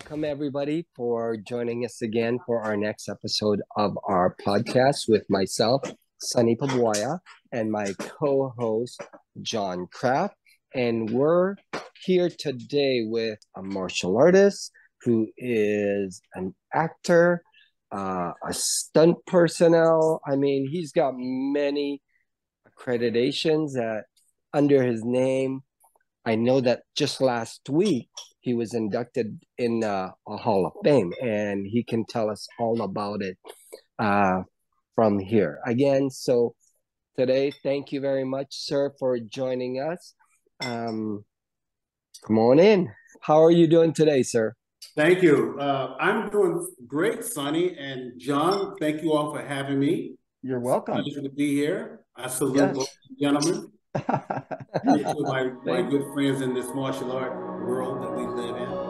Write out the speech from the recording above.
Welcome, everybody, for joining us again for our next episode of our podcast with myself, Sonny Pabuaya, and my co host, John Kraft. And we're here today with a martial artist who is an actor, uh, a stunt personnel. I mean, he's got many accreditations that under his name. I know that just last week he was inducted in uh, a Hall of Fame, and he can tell us all about it uh, from here. Again, so today, thank you very much, sir, for joining us. Um, come on in. How are you doing today, sir? Thank you. Uh, I'm doing great, Sonny and John. Thank you all for having me. You're welcome. Pleasure to be here. I salute yes. both gentlemen. my, my good friends in this martial art world that we live in.